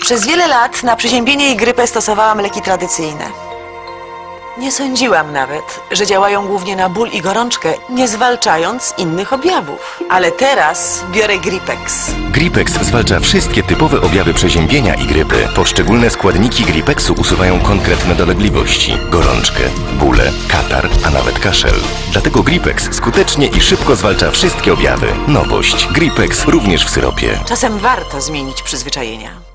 Przez wiele lat na przeziębienie i grypę stosowałam leki tradycyjne. Nie sądziłam nawet, że działają głównie na ból i gorączkę, nie zwalczając innych objawów. Ale teraz biorę Gripex. Gripex zwalcza wszystkie typowe objawy przeziębienia i grypy. Poszczególne składniki Gripexu usuwają konkretne dolegliwości. Gorączkę, bóle, katar, a nawet kaszel. Dlatego Gripex skutecznie i szybko zwalcza wszystkie objawy. Nowość. Gripex również w syropie. Czasem warto zmienić przyzwyczajenia.